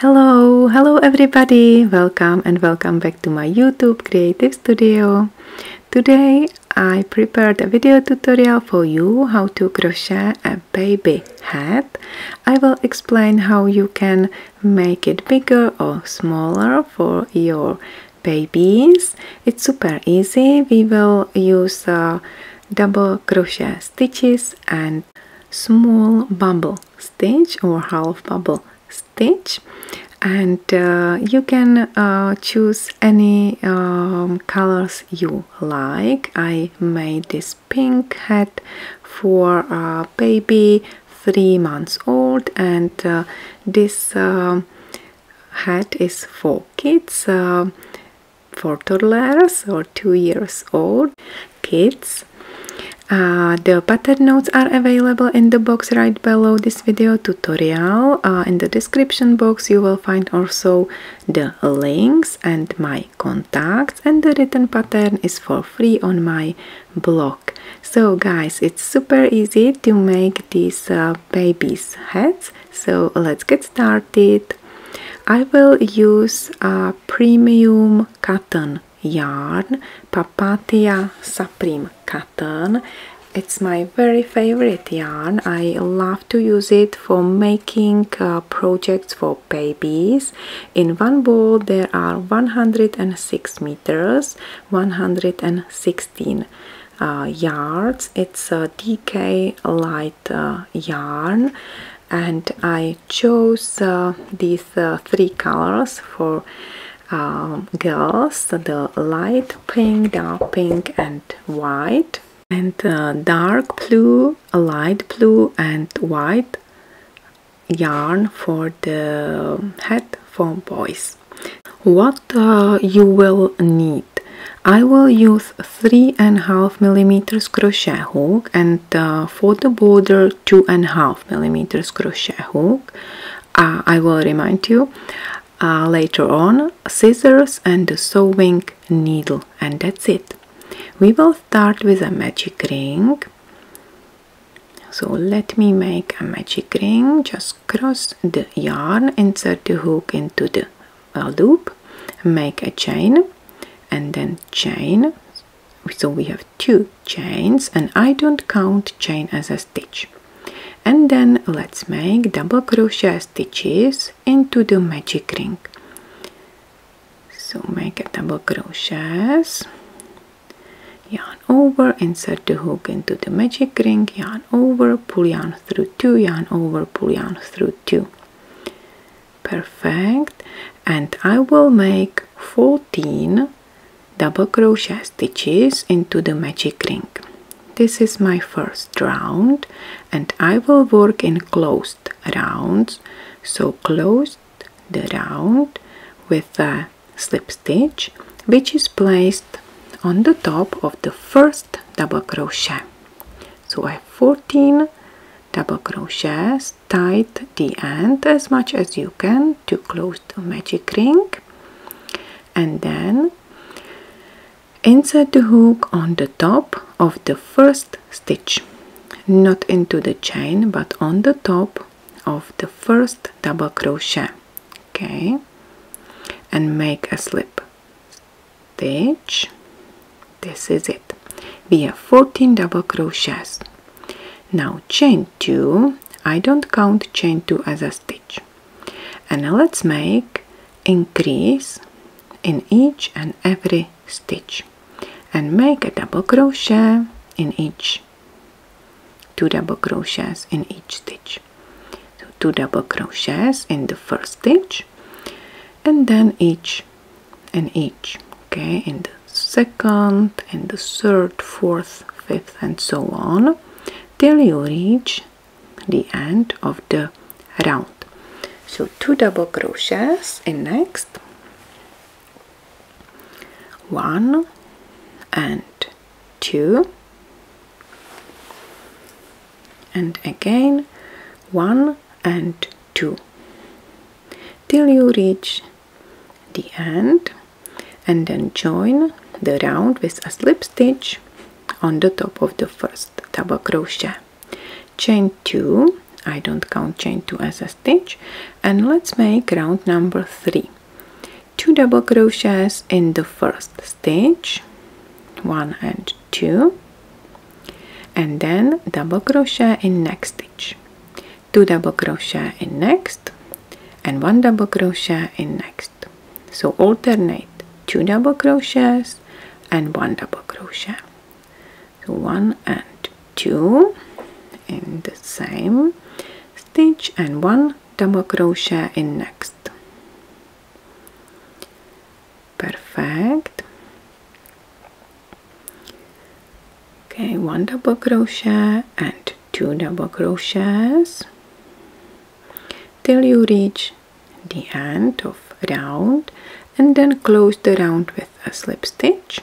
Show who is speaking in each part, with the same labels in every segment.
Speaker 1: Hello, hello everybody, welcome and welcome back to my YouTube creative studio. Today I prepared a video tutorial for you how to crochet a baby hat. I will explain how you can make it bigger or smaller for your babies. It's super easy. We will use uh, double crochet stitches and small bubble stitch or half bubble stitch and uh, you can uh, choose any um, colors you like. I made this pink hat for a baby three months old. And uh, this uh, hat is for kids uh, for toddlers or two years old. Kids uh, the pattern notes are available in the box right below this video tutorial. Uh, in the description box you will find also the links and my contacts and the written pattern is for free on my blog. So guys, it's super easy to make these uh, babies hats. So let's get started. I will use a premium cotton yarn Papatya Supreme cotton it's my very favorite yarn. I love to use it for making uh, projects for babies. In one ball there are 106 meters 116 uh, yards. It's a DK light uh, yarn. And I chose uh, these uh, three colors for um, girls the light pink dark pink and white. And uh, dark blue light blue and white yarn for the head for boys. What uh, you will need? I will use three and half millimeters crochet hook and uh, for the border two and half millimeters crochet hook. Uh, I will remind you uh, later on scissors and a sewing needle and that's it. We will start with a magic ring. So let me make a magic ring. Just cross the yarn insert the hook into the uh, loop make a chain and then chain. So we have two chains and I don't count chain as a stitch and then let's make double crochet stitches into the magic ring. So make a double crochets. Yarn over insert the hook into the magic ring yarn over pull yarn through two yarn over pull yarn through two. Perfect. And I will make 14 double crochet stitches into the magic ring this is my first round and I will work in closed rounds. So closed the round with a slip stitch which is placed on the top of the first double crochet. So I have 14 double crochets tight the end as much as you can to close the magic ring. And then insert the hook on the top of the first stitch. Not into the chain but on the top of the first double crochet. Okay. And make a slip. Stitch. This is it. We have 14 double crochets. Now chain 2 I don't count chain 2 as a stitch. And now let's make increase in each and every stitch and make a double crochet in each. Two double crochets in each stitch. So two double crochets in the first stitch and then each and each okay in the second and the third fourth fifth and so on till you reach the end of the round. So two double crochets in next. One and two. And again one and two. Till you reach the end and then join the round with a slip stitch on the top of the first double crochet. Chain two I don't count chain 2 as a stitch and let's make round number 3 two double crochets in the first stitch one and two. And then double crochet in next stitch. Two double crochet in next and one double crochet in next. So alternate two double crochets and one double crochet. So one and two in the same stitch and one double crochet in next. Perfect one double crochet and two double crochets. Till you reach the end of round and then close the round with a slip stitch.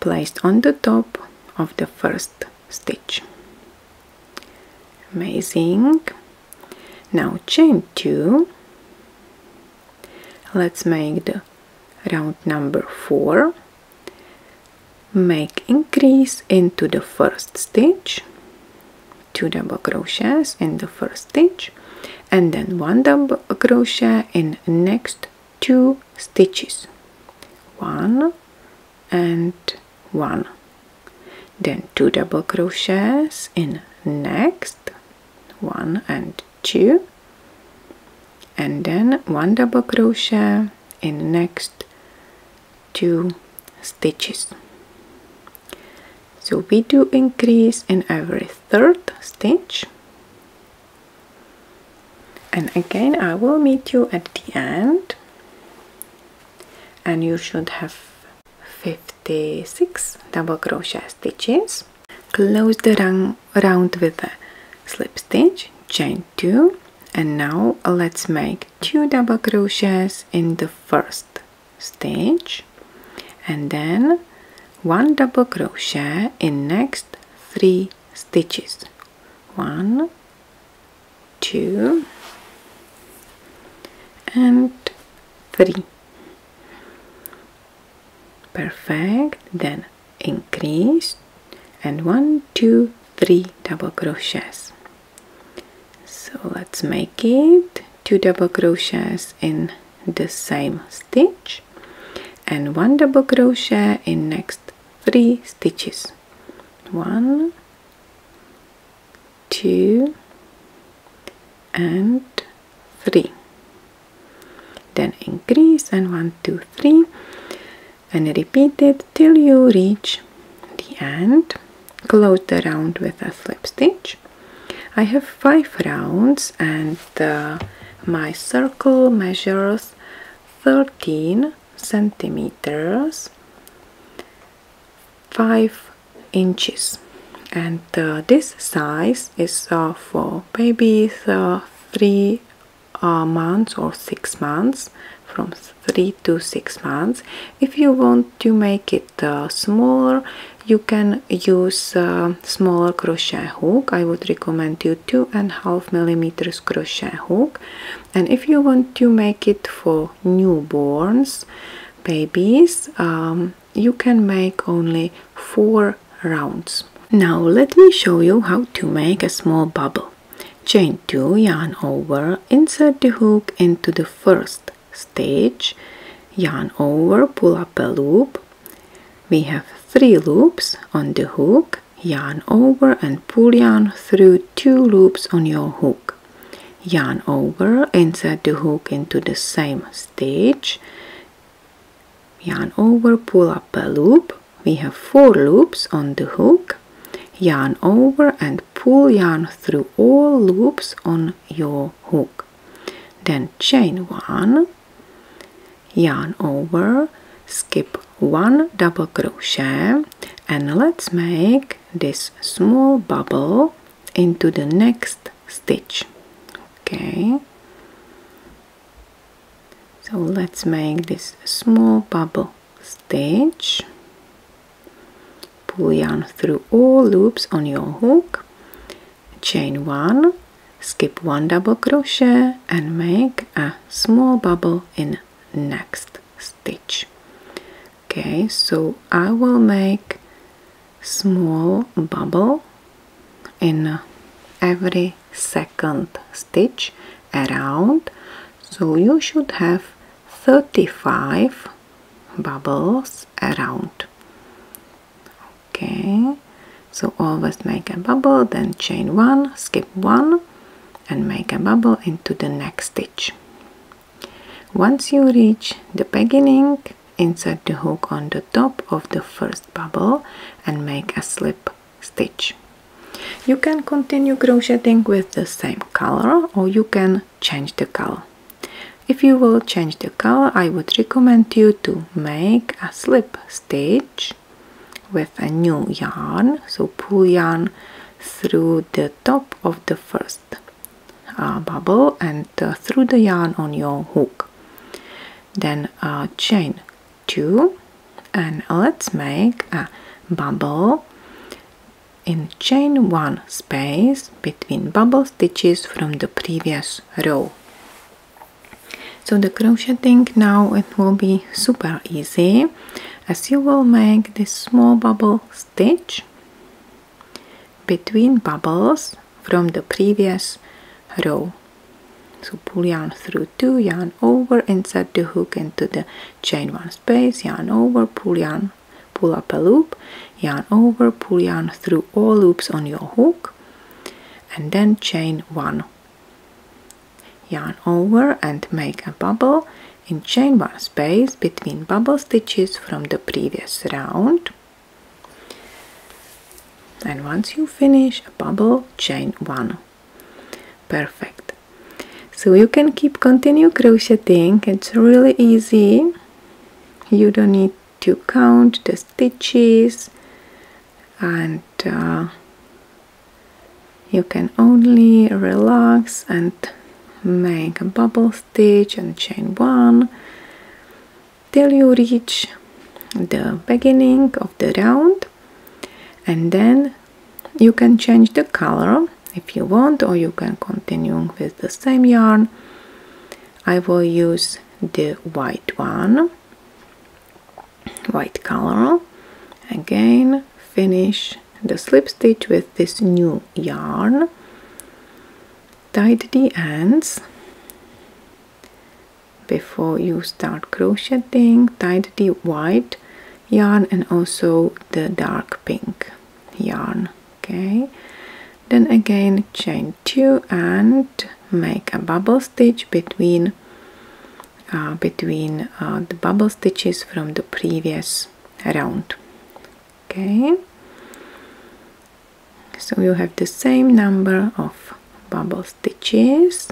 Speaker 1: Placed on the top of the first stitch. Amazing. Now chain two. Let's make the round number four make increase into the first stitch. Two double crochets in the first stitch. And then one double crochet in next two stitches. One and one. Then two double crochets in next. One and two. And then one double crochet in next two stitches so we do increase in every third stitch and again I will meet you at the end. And you should have 56 double crochet stitches. Close the round with a slip stitch chain 2 and now let's make two double crochets in the first stitch and then one double crochet in next three stitches. One two and three. Perfect. Then increase. And one two three double crochets. So let's make it two double crochets in the same stitch. And one double crochet in next three stitches. One two and three. Then increase and one two three. And repeat it till you reach the end. Close the round with a slip stitch. I have five rounds and uh, my circle measures 13 centimeters 5 inches. And uh, this size is uh, for babies uh, 3 uh, months or 6 months from 3 to 6 months. If you want to make it uh, smaller you can use a smaller crochet hook. I would recommend you two and half millimeters crochet hook. And if you want to make it for newborns babies um, you can make only four rounds. Now let me show you how to make a small bubble. Chain 2 yarn over insert the hook into the first stitch yarn over pull up a loop. We have three loops on the hook yarn over and pull yarn through two loops on your hook. Yarn over insert the hook into the same stitch yarn over pull up a loop. We have four loops on the hook. Yarn over and pull yarn through all loops on your hook. Then chain one. Yarn over. Skip one double crochet. And let's make this small bubble into the next stitch. Okay so let's make this small bubble stitch pull yarn through all loops on your hook. Chain one. Skip one double crochet and make a small bubble in next stitch. Okay so I will make small bubble in every second stitch around. So you should have 35 bubbles around. Okay so always make a bubble then chain one skip one and make a bubble into the next stitch. Once you reach the beginning insert the hook on the top of the first bubble and make a slip stitch. You can continue crocheting with the same color or you can change the color if you will change the color I would recommend you to make a slip stitch with a new yarn. So pull yarn through the top of the first uh, bubble and uh, through the yarn on your hook. Then uh, chain two and let's make a bubble. In chain one space between bubble stitches from the previous row so the crocheting now it will be super easy. As you will make this small bubble stitch between bubbles from the previous row. So pull yarn through two yarn over insert the hook into the chain one space yarn over pull yarn pull up a loop yarn over pull yarn through all loops on your hook and then chain one yarn over and make a bubble in chain one space between bubble stitches from the previous round. And once you finish a bubble chain one. Perfect. So you can keep continue crocheting. It's really easy. You don't need to count the stitches. And uh, you can only relax and make a bubble stitch and chain one till you reach the beginning of the round. And then you can change the color if you want or you can continue with the same yarn. I will use the white one white color. Again finish the slip stitch with this new yarn tie the ends before you start crocheting tie the white yarn and also the dark pink yarn okay? Then again chain two and make a bubble stitch between uh, between uh, the bubble stitches from the previous round okay? So you have the same number of bubble stitches.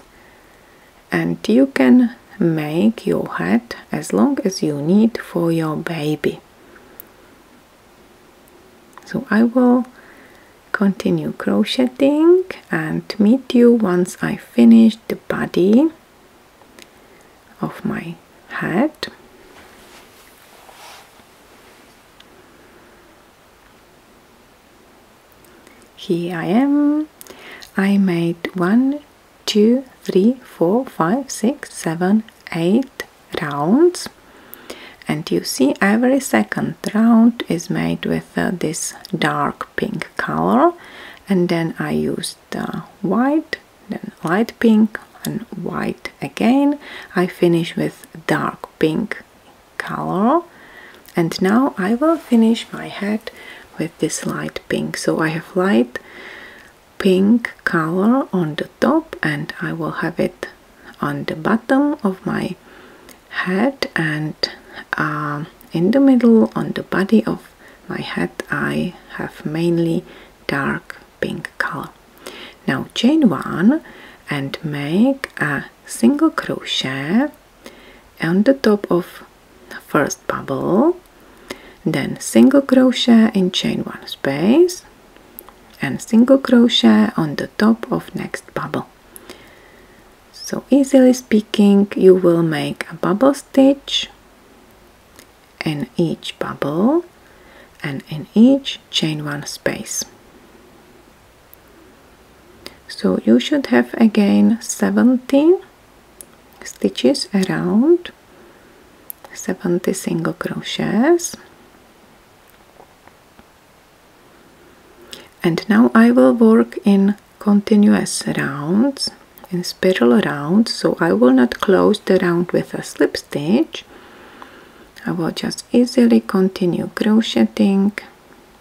Speaker 1: And you can make your hat as long as you need for your baby. So I will continue crocheting and meet you once I finish the body of my hat. Here I am I made one two three four five six seven eight rounds. And you see every second round is made with uh, this dark pink color. And then I used uh, white then light pink and white again. I finish with dark pink color. And now I will finish my hat with this light pink. So I have light pink color on the top and I will have it on the bottom of my hat and uh, in the middle on the body of my hat I have mainly dark pink color. Now chain one and make a single crochet on the top of the first bubble then single crochet in chain one space and single crochet on the top of next bubble. So easily speaking you will make a bubble stitch in each bubble and in each chain one space. So you should have again 17 stitches around 70 single crochets and now I will work in continuous rounds in spiral rounds. So I will not close the round with a slip stitch. I will just easily continue crocheting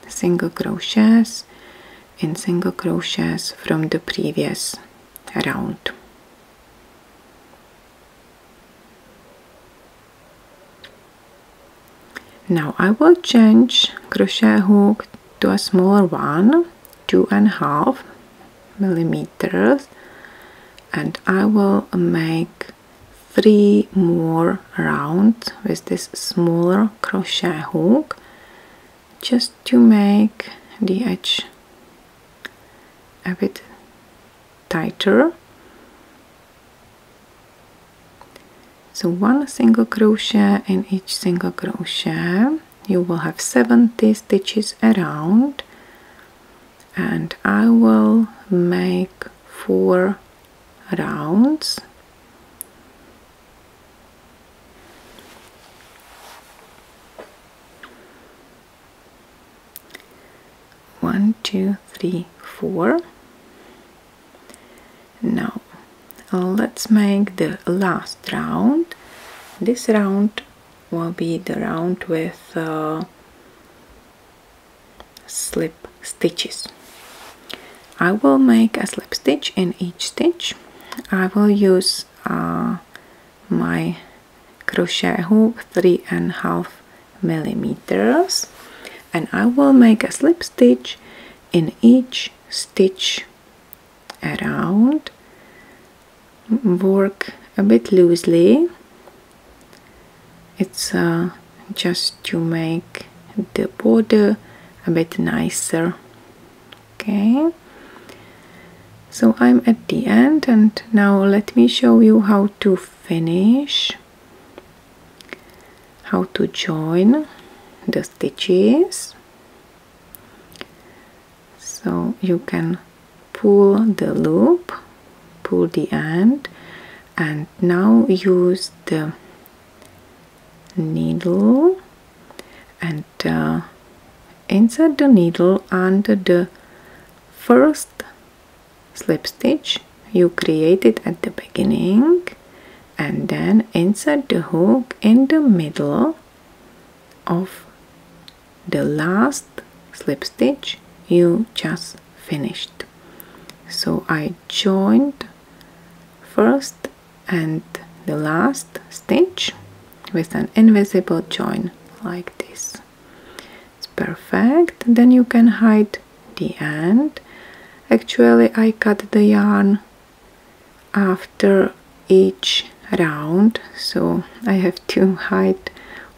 Speaker 1: single crochets in single crochets from the previous round. Now I will change crochet hook to a smaller one two and a half millimeters. And I will make three more rounds with this smaller crochet hook just to make the edge a bit tighter. So one single crochet in each single crochet you will have 70 stitches around and I will make four rounds. One two three four. Now let's make the last round. This round will be the round with uh, slip stitches I will make a slip stitch in each stitch. I will use uh, my crochet hook three and a half millimeters. And I will make a slip stitch in each stitch around. Work a bit loosely. It's uh, just to make the border a bit nicer. Okay so I'm at the end and now let me show you how to finish how to join the stitches. So you can pull the loop pull the end and now use the needle and uh, insert the needle under the first slip stitch you created at the beginning and then insert the hook in the middle of the last slip stitch you just finished. So I joined first and the last stitch with an invisible join like this. It's perfect. Then you can hide the end Actually, I cut the yarn after each round, so I have to hide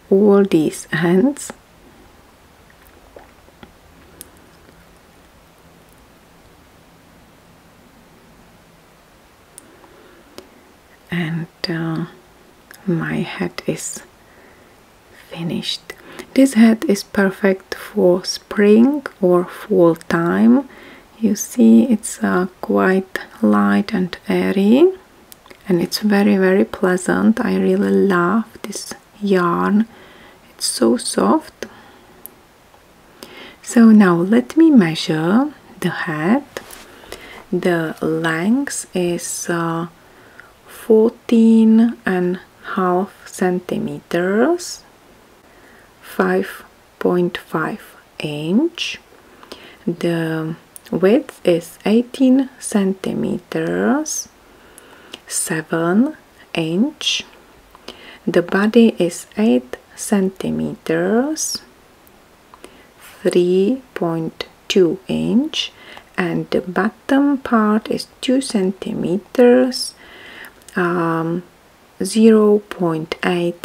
Speaker 1: all these ends. And uh, my hat is finished. This hat is perfect for spring or fall time you see it's uh, quite light and airy and it's very very pleasant. I really love this yarn. It's so soft. So now let me measure the head. The length is uh, 14 and half centimeters 5.5 inch. The width is 18 centimeters 7 inch. The body is 8 centimeters 3.2 inch. And the bottom part is 2 centimeters um, 0.8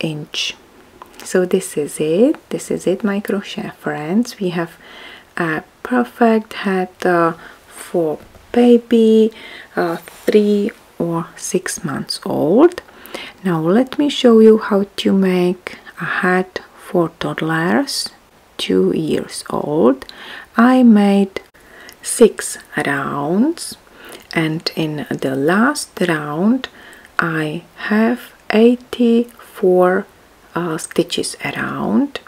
Speaker 1: inch. So this is it. This is it my crochet friends. We have a perfect hat uh, for baby uh, three or six months old. Now let me show you how to make a hat for toddlers two years old. I made six rounds and in the last round I have 84 uh, stitches around.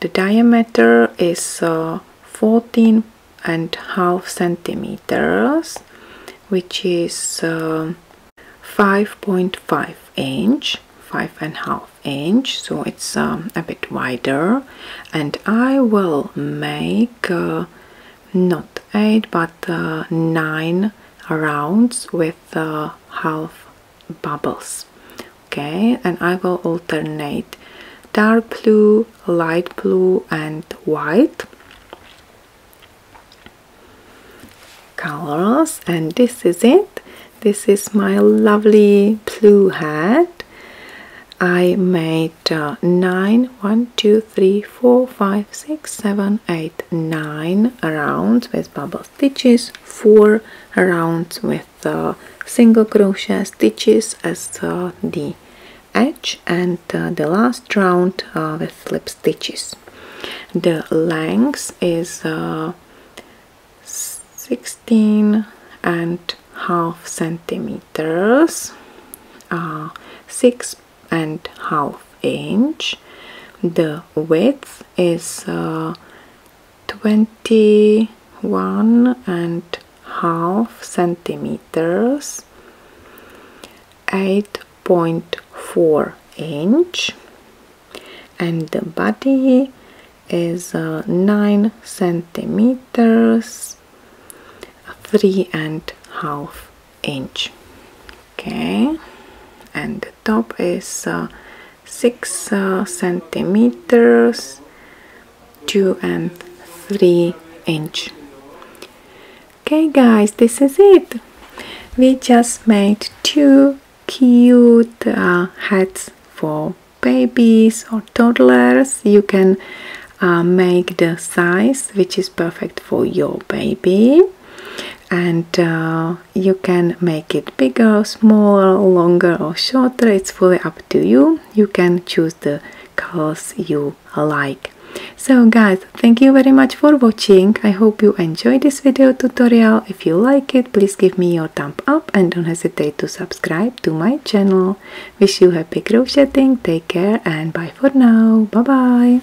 Speaker 1: The diameter is uh, 14 and half centimeters which is uh, 5.5 inch five and a half inch so it's um, a bit wider. And I will make uh, not eight but uh, nine rounds with uh, half bubbles okay? And I will alternate dark blue light blue and white colors and this is it. This is my lovely blue hat. I made uh, 9 1 2 3 4 5 6 7 8 9 rounds with bubble stitches 4 rounds with uh, single crochet stitches as uh, the edge and uh, the last round uh, with slip stitches. The length is uh, 16 and half centimeters uh, six and half inch. The width is uh, 21 and half centimeters 8.4 inch. And the body is uh, 9 centimeters three and half inch. Okay. And the top is uh, six uh, centimeters two and three inch. Okay guys this is it. We just made two cute uh, hats for babies or toddlers. You can uh, make the size which is perfect for your baby and uh, you can make it bigger, smaller, longer or shorter. It's fully up to you. You can choose the colors you like. So guys thank you very much for watching. I hope you enjoyed this video tutorial. If you like it please give me your thumb up and don't hesitate to subscribe to my channel. Wish you happy crocheting take care and bye for now. Bye bye